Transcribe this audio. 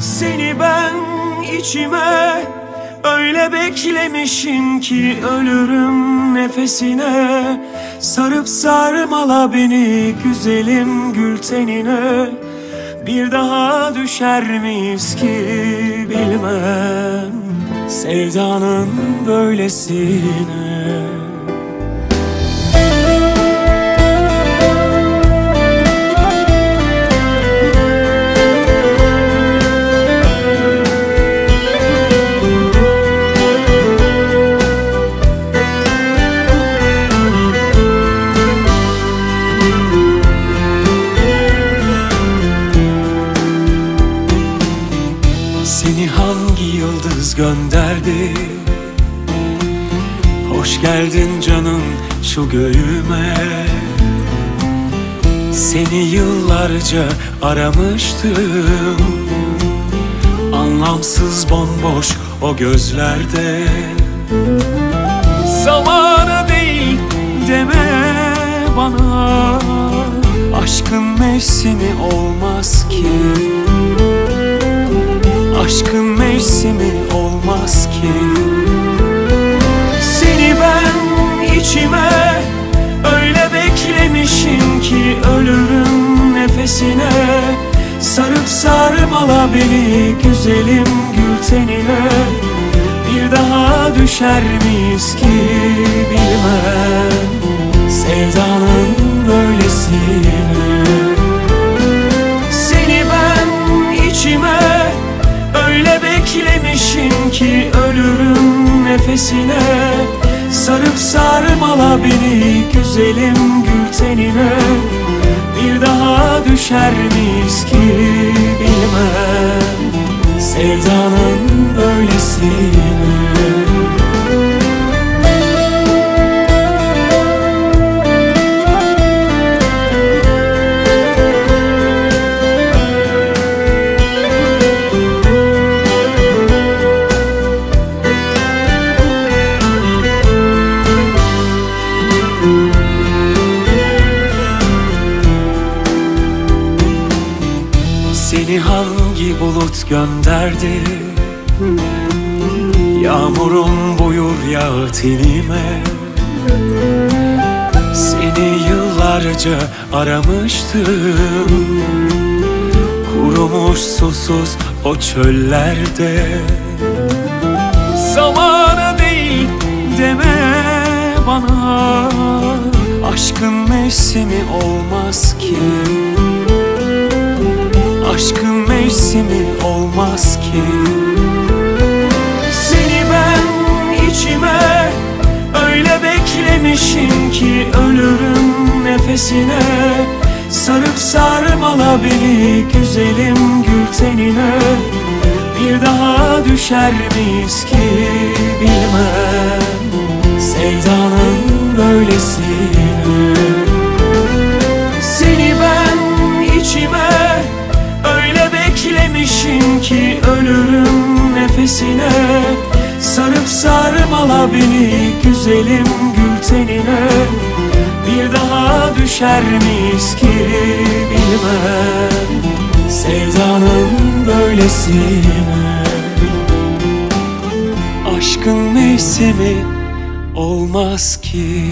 Seni ben içime öyle beklemişim ki ölürüm nefesine. Sarıp sarmala beni güzelim gül tenine. Bir daha düşer miyiz ki bilmem. Sevdanın böylesine hangi yıldız gönderdi? Hoş geldin canım şu göğüme. Seni yıllarca aramıştım. Anlamsız bomboş o gözlerde. Zamanı değil deme bana. Aşkın mevsimi olmaz ki. Aşkın mevsimi olmaz ki. Seni ben içime öyle beklemişim ki Ölürüm nefesine. Sarıp sarmala beni güzelim gül tenine. Bir daha düşer miyiz ki bilmem. Sevdanın beklemişim ki Ölürüm nefesine. Sarıp sarmala beni güzelim gül tenine. Bir daha düşer miyiz ki bilmem. Sevdanın bulut gönderdi? Yağmurun buyur yağ tenime. Seni yıllarca aramıştım. Kurumuş susuz o çöllerde. Zamanı değil deme bana. Aşkın mevsimi olmaz ki Aşkın mevsimi olmaz ki. Seni ben içime öyle beklemişim ki Ölürüm nefesine. Sarıp sarmala beni güzelim gül tenine. Bir daha düşer miyiz ki bilmem. Sevdanın böylesine beklemişim ki Ölürüm nefesine. Sarıp sarmala beni güzelim gül tenine. Bir daha düşer miyiz ki bilmem. Sevdanın böylesine. Aşkın mevsimi olmaz ki